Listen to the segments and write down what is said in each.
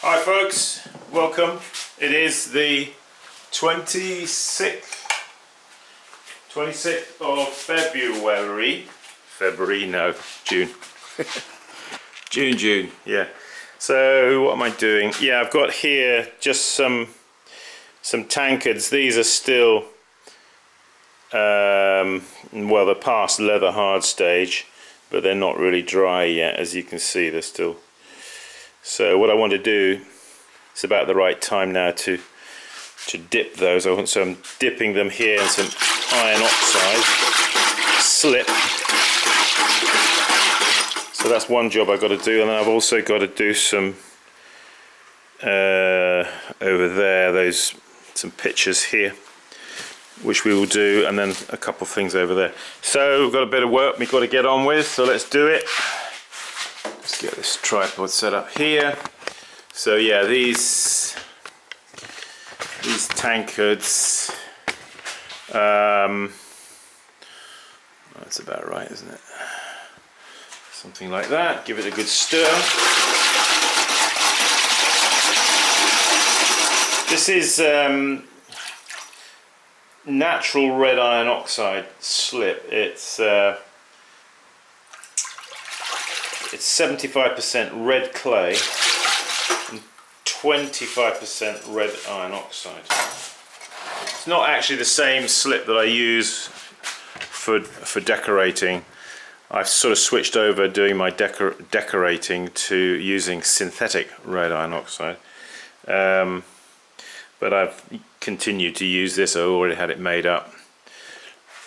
Hi folks, welcome. It is the 26th, 26th of February. February, no, June. June, June, yeah. So what am I doing? Yeah, I've got here just some some tankards. These are still um, well, they're past leather hard stage, but they're not really dry yet. As you can see, they're still. So what I want to do, it's about the right time now to to dip those. So I'm dipping them here in some iron oxide slip. So that's one job I've got to do, and I've also got to do some uh, over there. Those some pitchers here which we will do and then a couple of things over there. So we've got a bit of work we've got to get on with so let's do it. Let's get this tripod set up here. So yeah these these tankards um, that's about right isn't it? Something like that. Give it a good stir. This is um, natural red iron oxide slip. It's uh, it's 75% red clay and 25% red iron oxide. It's not actually the same slip that I use for for decorating. I've sort of switched over doing my decor decorating to using synthetic red iron oxide. Um, but I've continued to use this. I already had it made up.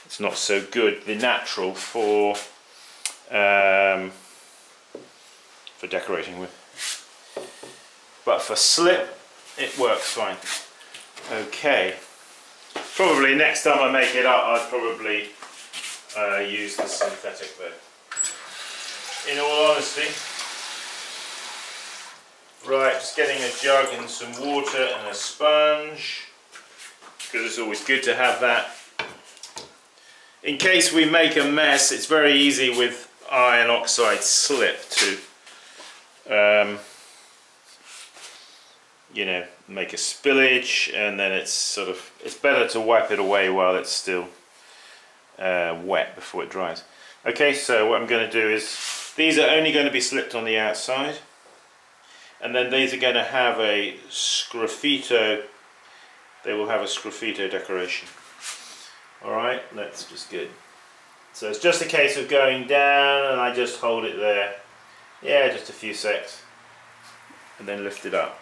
It's not so good. The natural for um, for decorating with. But for slip it works fine. Okay. Probably next time I make it up I'd probably uh, use the synthetic though in all honesty right just getting a jug and some water and a sponge because it's always good to have that. In case we make a mess, it's very easy with iron oxide slip to, um, you know, make a spillage and then it's sort of, it's better to wipe it away while it's still uh, wet before it dries. Okay, so what I'm going to do is, these are only going to be slipped on the outside and then these are going to have a sgraffito they will have a sgraffito decoration. Alright, let's just get so it's just a case of going down and I just hold it there. Yeah, just a few secs. And then lift it up.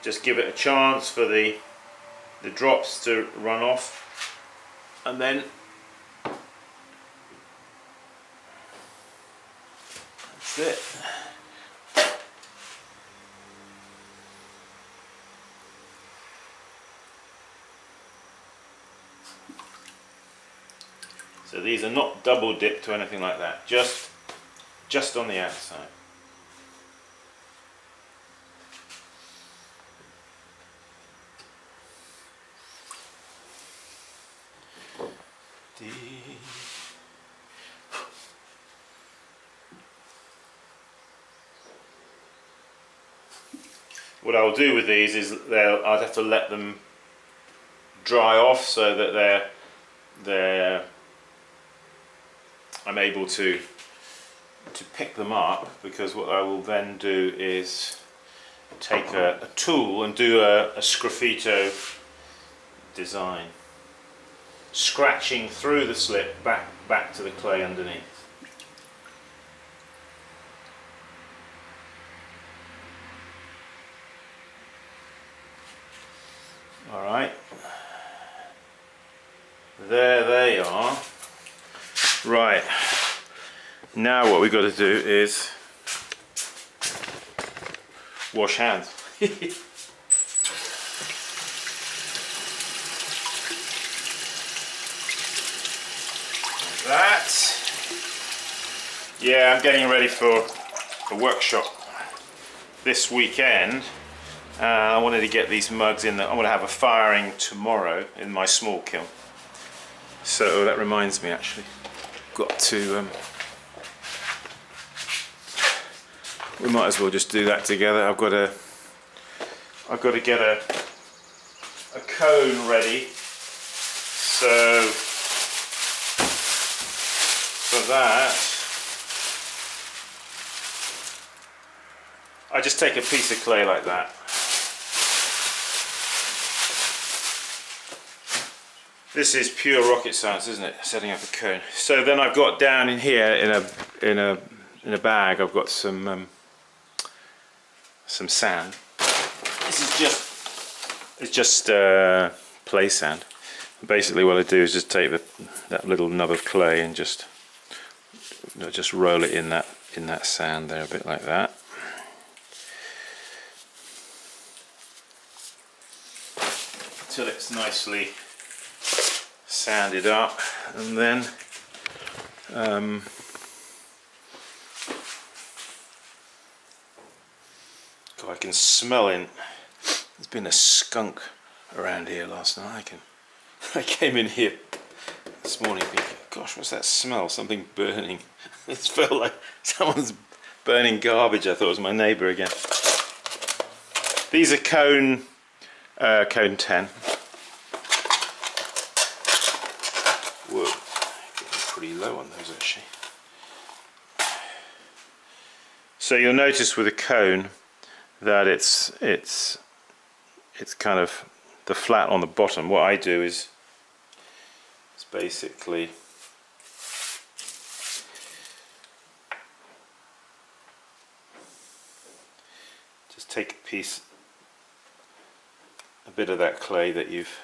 Just give it a chance for the the drops to run off. And then that's it. So these are not double dipped or anything like that, just, just on the outside. What I'll do with these is I'll have to let them dry off so that they're they're I'm able to to pick them up because what I will then do is take a, a tool and do a, a sgraffito design. Scratching through the slip back back to the clay underneath. All right. There they are. Right, now what we've got to do is wash hands. that. Yeah, I'm getting ready for a workshop this weekend. Uh, I wanted to get these mugs in. The, I'm going to have a firing tomorrow in my small kiln. So that reminds me actually got to um, we might as well just do that together. I've got to I've got to get a a cone ready. So for that I just take a piece of clay like that. This is pure rocket science, isn't it? Setting up a cone. So then I've got down in here in a in a in a bag. I've got some um, some sand. This is just it's just uh, play sand. Basically, what I do is just take the, that little nub of clay and just just roll it in that in that sand there, a bit like that. Till it's nicely sanded up, and then um, I can smell it. There's been a skunk around here last night. I can. I came in here this morning thinking, gosh, what's that smell? Something burning. It felt like someone's burning garbage. I thought it was my neighbour again. These are cone, uh, cone 10. Whoa, getting pretty low on those actually. So you'll notice with a cone that it's it's it's kind of the flat on the bottom. What I do is it's basically just take a piece a bit of that clay that you've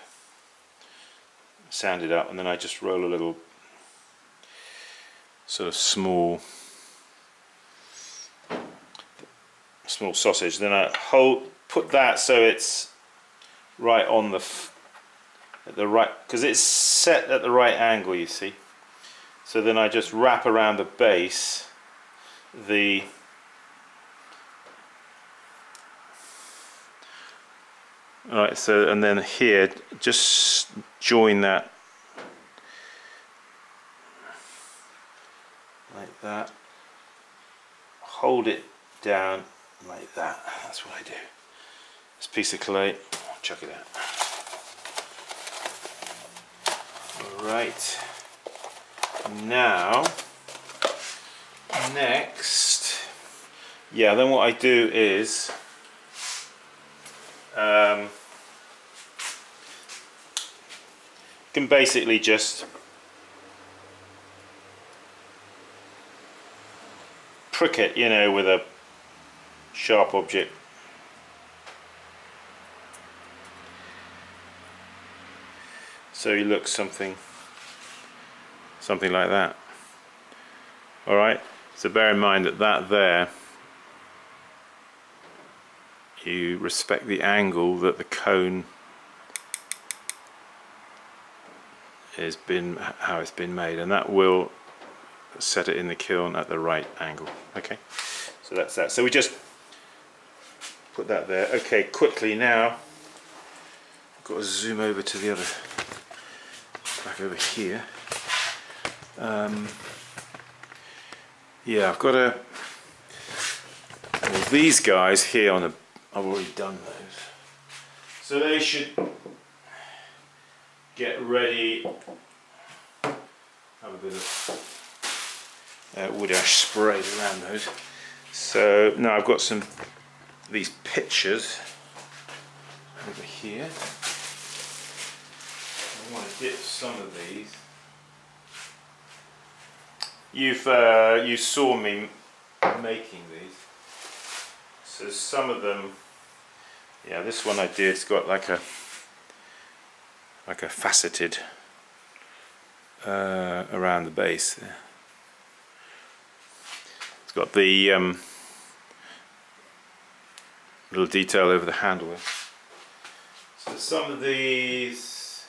sanded up and then I just roll a little sort of small small sausage. Then I hold put that so it's right on the at the right because it's set at the right angle you see. So then I just wrap around the base the Alright, so and then here, just join that like that. Hold it down that. That's what I do. This piece of clay, chuck it out. Alright. Now, next, yeah, then what I do is um, can basically just prick it, you know, with a sharp object. So you look something something like that. Alright, so bear in mind that that there you respect the angle that the cone has been how it's been made and that will set it in the kiln at the right angle okay so that's that so we just put that there okay quickly now I've got to zoom over to the other back over here um, yeah I've got a well, these guys here on the I've already done those. So they should get ready. Have a bit of uh, wood ash sprayed around those. So now I've got some these pitchers over here. I want to dip some of these. You've uh, you saw me making these. So some of them yeah this one I did it's got like a like a faceted uh, around the base. It's got the um, little detail over the handle So some of these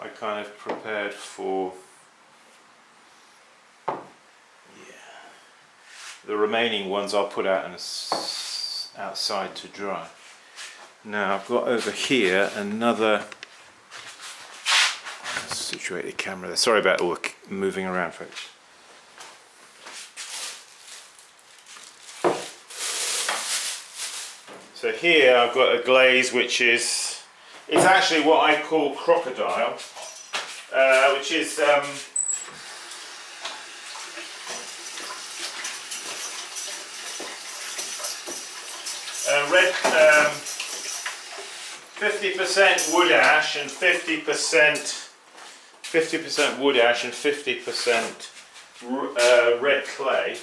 I kind of prepared for yeah. The remaining ones I'll put out and outside to dry. Now I've got over here another situate the camera there. Sorry about all moving around folks. So here I've got a glaze which is, it's actually what I call crocodile, uh, which is um, red, 50% um, wood ash and 50% 50% wood ash and 50% uh, red clay.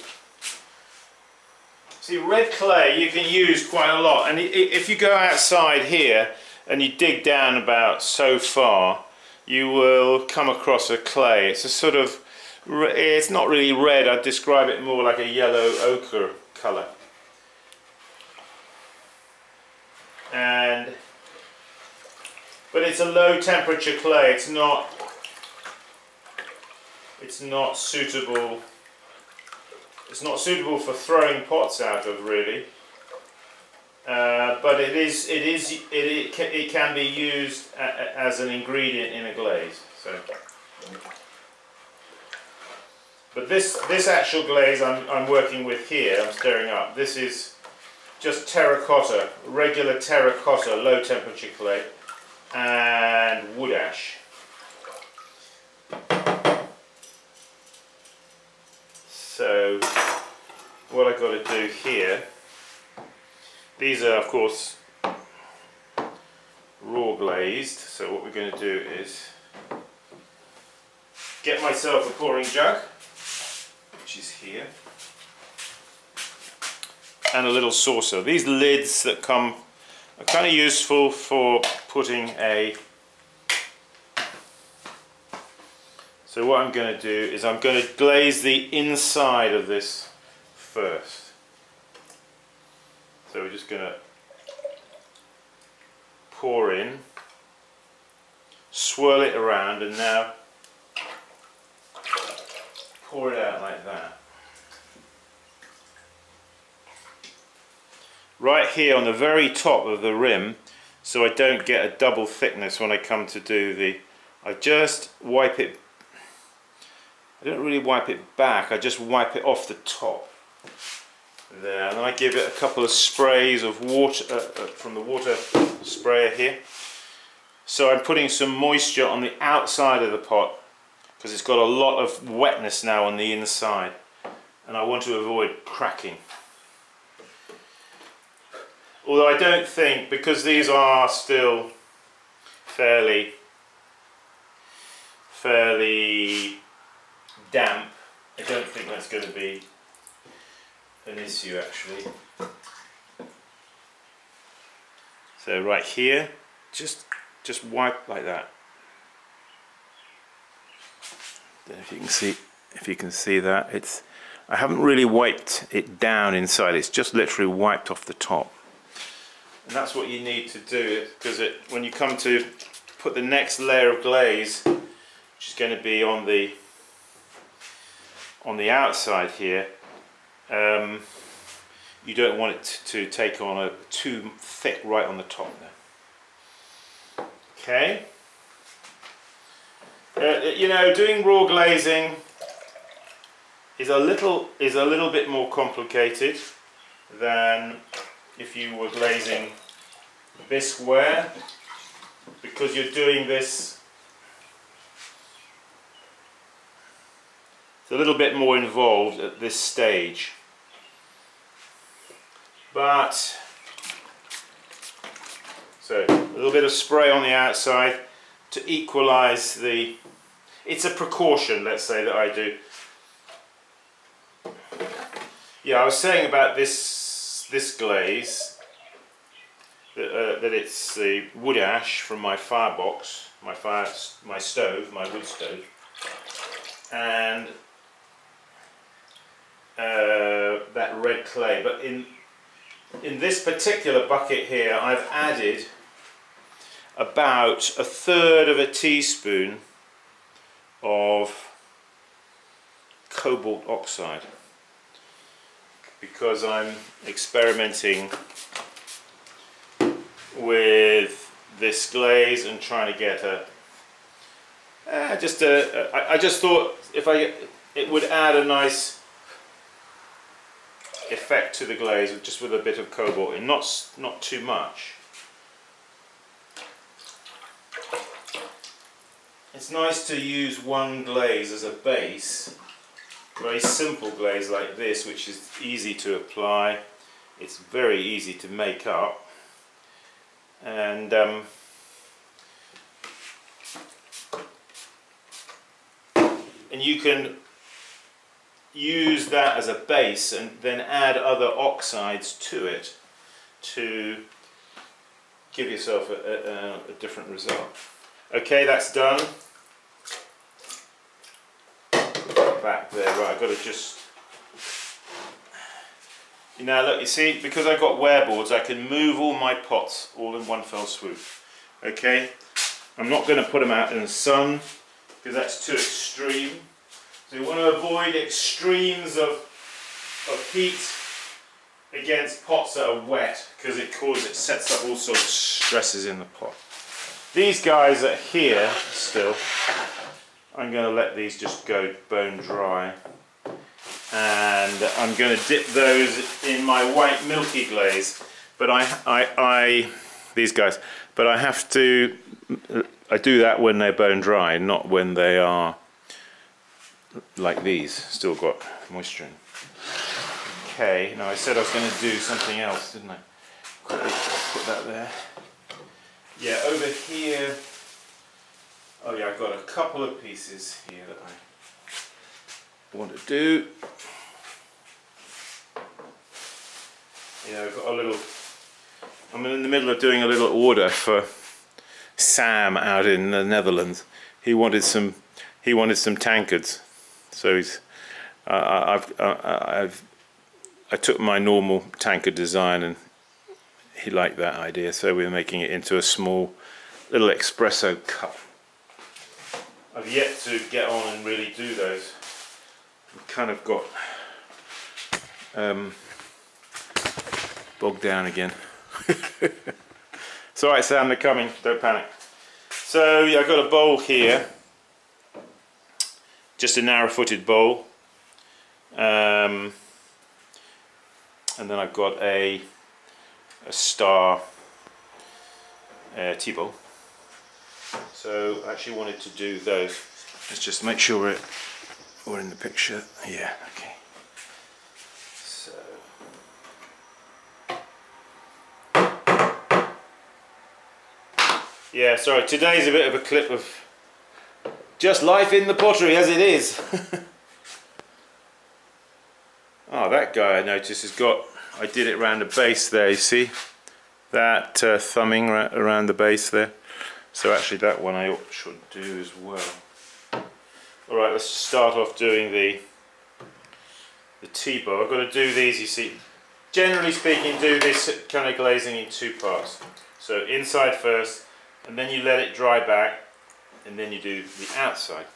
See, red clay you can use quite a lot, and if you go outside here and you dig down about so far, you will come across a clay. It's a sort of, it's not really red, I'd describe it more like a yellow ochre colour. And, but it's a low temperature clay, it's not, it's not suitable it's not suitable for throwing pots out of really. Uh, but it is it is it, it, can, it can be used a, a, as an ingredient in a glaze so. But this this actual glaze I'm, I'm working with here I'm stirring up this is just terracotta regular terracotta low temperature clay and wood ash so what I've got to do here these are of course raw glazed. So what we're going to do is get myself a pouring jug which is here and a little saucer. These lids that come are kind of useful for putting a So what I'm going to do is I'm going to glaze the inside of this first. So we're just going to pour in, swirl it around and now pour it out like that. Right here on the very top of the rim so I don't get a double thickness when I come to do the I just wipe it I don't really wipe it back, I just wipe it off the top. There, and then I give it a couple of sprays of water uh, uh, from the water sprayer here. So I'm putting some moisture on the outside of the pot because it's got a lot of wetness now on the inside and I want to avoid cracking. Although I don't think, because these are still fairly fairly damp, I don't think that's going to be an issue actually. So right here, just just wipe like that. Don't know if you can see if you can see that it's I haven't really wiped it down inside it's just literally wiped off the top and that's what you need to do because it when you come to put the next layer of glaze which is going to be on the on the outside here um, you don't want it to take on a too thick right on the top there. Okay? Uh, you know doing raw glazing is a little is a little bit more complicated than if you were glazing this bisqueware because you're doing this a little bit more involved at this stage. But, so a little bit of spray on the outside to equalize the, it's a precaution let's say that I do. Yeah, I was saying about this this glaze that, uh, that it's the wood ash from my firebox, my fire, my stove, my wood stove, and uh, that red clay. But in in this particular bucket here I've added about a third of a teaspoon of cobalt oxide. Because I'm experimenting with this glaze and trying to get a uh, just a, a I, I just thought if I it would add a nice effect to the glaze just with a bit of cobalt in, not, not too much. It's nice to use one glaze as a base, very simple glaze like this which is easy to apply, it's very easy to make up and um, and you can use that as a base and then add other oxides to it to give yourself a, a, a different result. Okay, that's done. Back there, right, I've got to just... Now look, you see, because I've got ware boards, I can move all my pots all in one fell swoop. Okay, I'm not going to put them out in the sun because that's too extreme. So you want to avoid extremes of, of heat against pots that are wet because it causes, it sets up all sorts of stresses in the pot. These guys are here still. I'm going to let these just go bone dry. And I'm going to dip those in my white milky glaze. But I, I, I, these guys, but I have to, I do that when they're bone dry, not when they are like these, still got moisture in. Okay, now I said I was going to do something else, didn't I? Quickly put that there. Yeah, over here, oh yeah, I've got a couple of pieces here that I want to do. Yeah, I've got a little, I'm in the middle of doing a little order for Sam out in the Netherlands. He wanted some, he wanted some tankards so uh, I've, uh, I've, I took my normal tanker design and he liked that idea, so we're making it into a small little espresso cup. I've yet to get on and really do those. I've kind of got um, bogged down again. it's alright Sam, they're coming, don't panic. So yeah, I've got a bowl here just a narrow footed bowl. Um, and then I've got a a star uh, tea bowl. So I actually wanted to do those. Let's just make sure we're, we're in the picture. Yeah okay. So. Yeah sorry today's a bit of a clip of just life in the pottery as it is. oh, that guy I noticed has got, I did it around the base there, you see? That uh, thumbing around the base there. So actually that one I should do as well. Alright, let's start off doing the the tea bowl. I've got to do these, you see. Generally speaking, do this kind of glazing in two parts. So inside first, and then you let it dry back, and then you do the outside.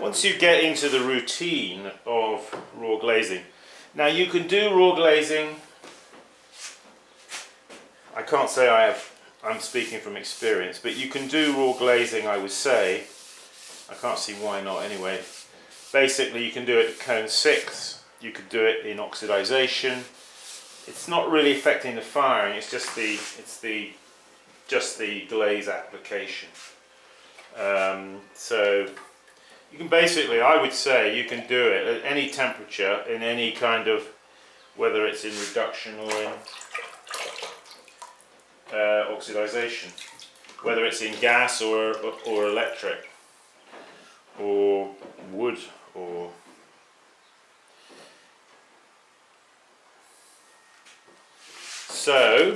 Once you get into the routine of raw glazing, now you can do raw glazing I can't say I have, I'm speaking from experience, but you can do raw glazing, I would say. I can't see why not anyway. Basically, you can do it at cone 6, you could do it in oxidization. It's not really affecting the firing, it's just the, it's the, just the glaze application. Um, so you can basically, I would say, you can do it at any temperature in any kind of, whether it's in reduction or in uh, oxidization, whether it's in gas or, or electric, or wood, or So,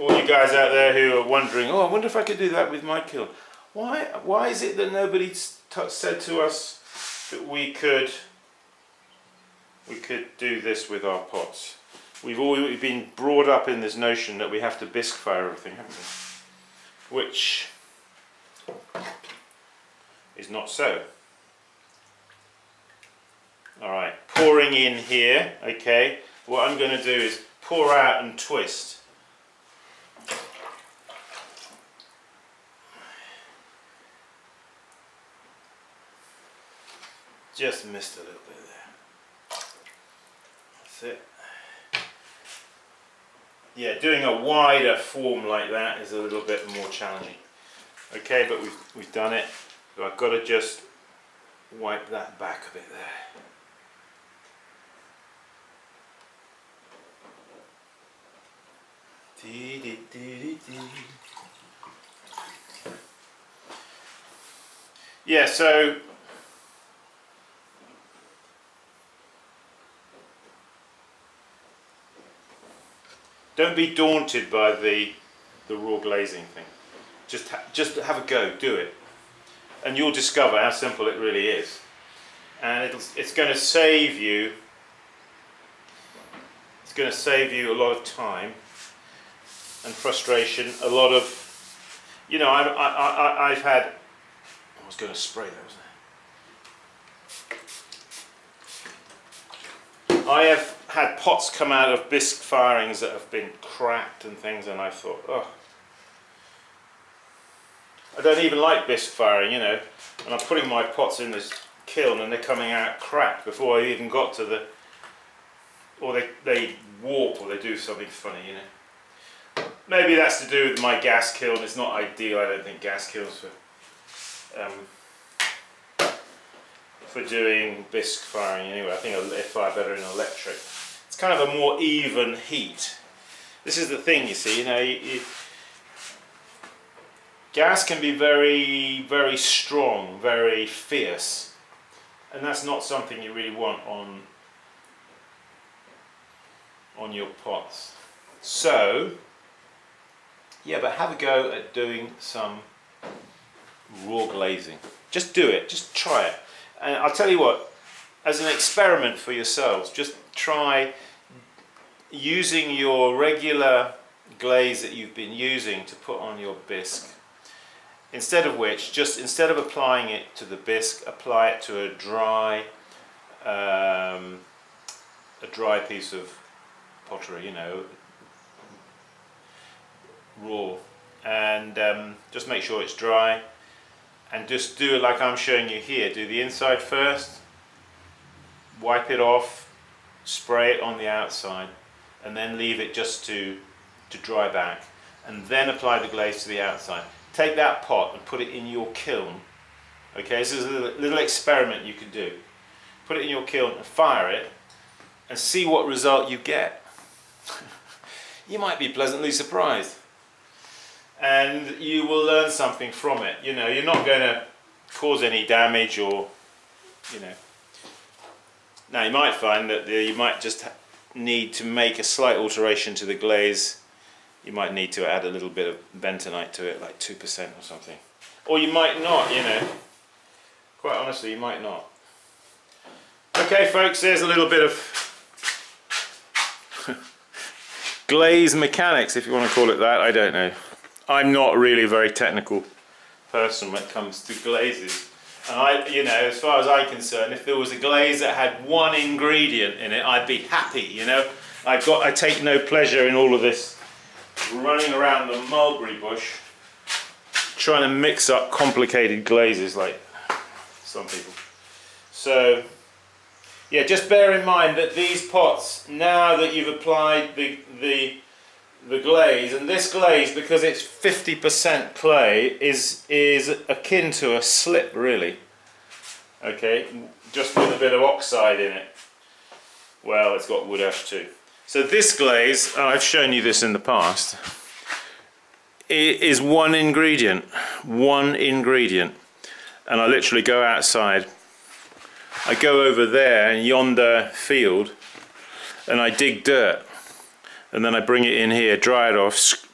all you guys out there who are wondering, oh, I wonder if I could do that with my kiln. Why, why is it that nobody said to us that we could, we could do this with our pots? We've always been brought up in this notion that we have to bisque fire everything, haven't we? Which is not so. All right, pouring in here, okay. What I'm going to do is pour out and twist. Just missed a little bit there. That's it. Yeah, doing a wider form like that is a little bit more challenging. Okay, but we've, we've done it. So I've got to just wipe that back a bit there. Yeah, so don't be daunted by the the raw glazing thing. Just ha just have a go, do it, and you'll discover how simple it really is. And it's going to save you. It's going to save you a lot of time and frustration. A lot of, you know, I, I, I, I've had. I was going to spray that, wasn't I? Have had pots come out of bisque firings that have been cracked and things, and I thought, oh. I don't even like bisque firing, you know, and I'm putting my pots in this kiln and they're coming out cracked before I even got to the, or they, they warp or they do something funny, you know. Maybe that's to do with my gas kiln. It's not ideal, I don't think, gas kilns for um, for doing bisque firing anyway. I think they fire better in electric it's kind of a more even heat. This is the thing, you see, you know, you, you, gas can be very, very strong, very fierce, and that's not something you really want on on your pots. So, yeah, but have a go at doing some raw glazing. Just do it, just try it. And I'll tell you what, as an experiment for yourselves, just try using your regular glaze that you've been using to put on your bisque. Instead of which, just instead of applying it to the bisque, apply it to a dry, um, a dry piece of pottery, you know, raw, and um, just make sure it's dry. And just do it like I'm showing you here. Do the inside first, wipe it off, spray it on the outside and then leave it just to, to dry back and then apply the glaze to the outside. Take that pot and put it in your kiln. Okay, this is a little, little experiment you can do. Put it in your kiln and fire it and see what result you get. you might be pleasantly surprised. And you will learn something from it. You know, you're not going to cause any damage or, you know, now you might find that the, you might just need to make a slight alteration to the glaze. You might need to add a little bit of bentonite to it, like 2% or something. Or you might not, you know. Quite honestly, you might not. Okay folks, there's a little bit of glaze mechanics, if you want to call it that, I don't know. I'm not really a very technical person when it comes to glazes. And I, you know, as far as I'm concerned, if there was a glaze that had one ingredient in it, I'd be happy, you know. I've got, I take no pleasure in all of this running around the mulberry bush trying to mix up complicated glazes like some people. So, yeah, just bear in mind that these pots, now that you've applied the, the the glaze and this glaze because it's 50% clay is is akin to a slip really. Okay just with a bit of oxide in it. Well it's got wood ash too. So this glaze I've shown you this in the past is one ingredient one ingredient. And I literally go outside. I go over there in yonder field and I dig dirt and then I bring it in here, dry it off,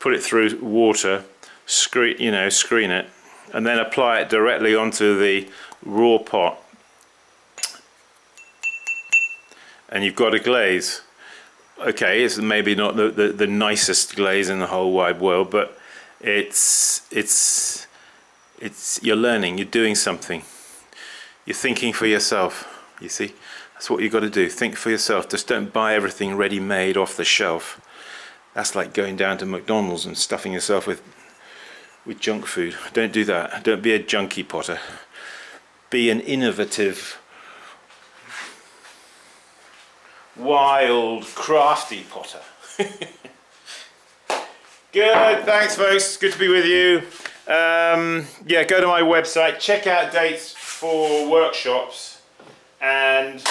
put it through water, screen, you know, screen it, and then apply it directly onto the raw pot. And you've got a glaze. Okay, it's maybe not the, the, the nicest glaze in the whole wide world, but it's it's it's you're learning, you're doing something. You're thinking for yourself. You see, that's what you've got to do. Think for yourself. Just don't buy everything ready made off the shelf. That's like going down to McDonald's and stuffing yourself with with junk food. Don't do that. Don't be a junkie potter. Be an innovative, wild, crafty potter. Good, thanks folks, good to be with you. Um, yeah, go to my website, check out dates for workshops and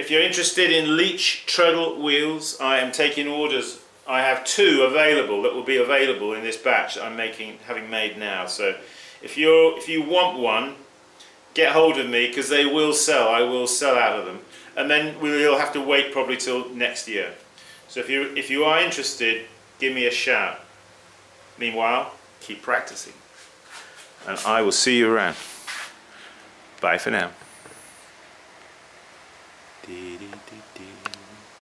if you're interested in Leach treadle wheels, I am taking orders. I have two available that will be available in this batch I'm making, having made now. So if you if you want one, get hold of me because they will sell. I will sell out of them, and then we'll have to wait probably till next year. So if you if you are interested, give me a shout. Meanwhile, keep practicing, and I will see you around. Bye for now. Dee dee